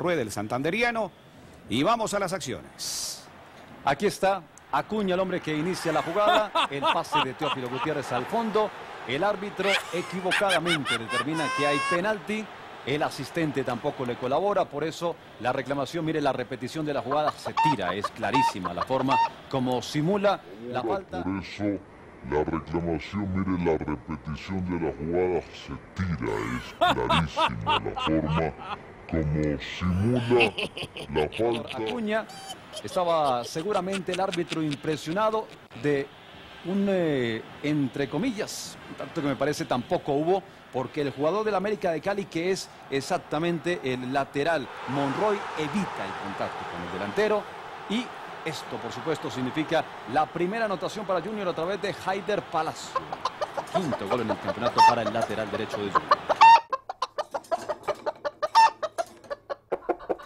Rueda el santanderiano. Y vamos a las acciones. Aquí está Acuña, el hombre que inicia la jugada. El pase de Teófilo Gutiérrez al fondo. El árbitro equivocadamente determina que hay penalti. El asistente tampoco le colabora, por eso la reclamación, mire la repetición de la jugada, se tira, es clarísima la forma como simula la falta. Por eso la reclamación, mire la repetición de la jugada, se tira, es clarísima la forma como simula la falta. Acuña estaba seguramente el árbitro impresionado de un, eh, entre comillas, tanto que me parece tampoco hubo, porque el jugador del América de Cali, que es exactamente el lateral, Monroy, evita el contacto con el delantero y esto, por supuesto, significa la primera anotación para Junior a través de Haider Palacio. Quinto gol en el campeonato para el lateral derecho de Junior.